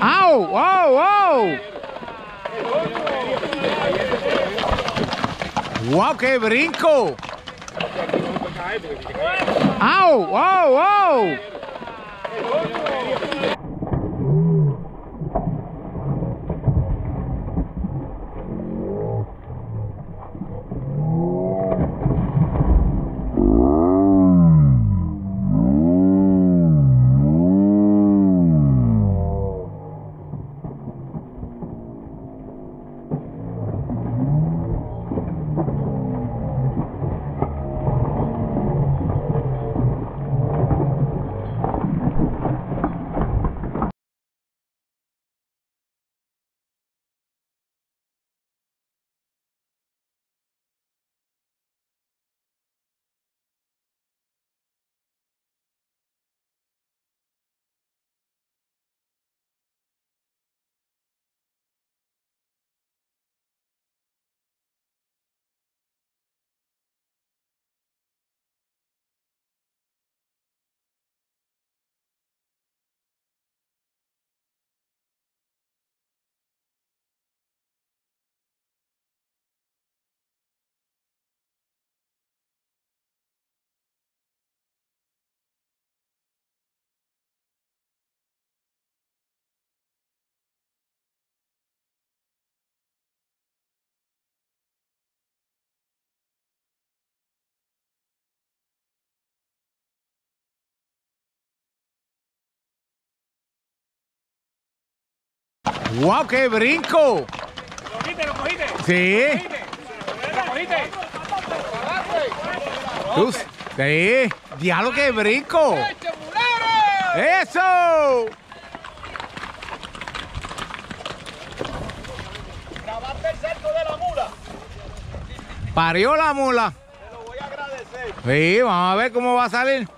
¡Au! ¡Au! ¡Au! ¡Wow! ¡Qué brinco! ¡Au! ¡Au! ¡Au! ¡Wow! ¡Qué brinco! ¿Lo cogiste? ¿Lo cogiste? Sí. ¿Lo cogiste? Tú, sí. Diablo, qué brinco. ¡Eso! Grabaste el cerco de la mula. Parió la mula. Te lo voy a agradecer. Sí, vamos a ver cómo va a salir.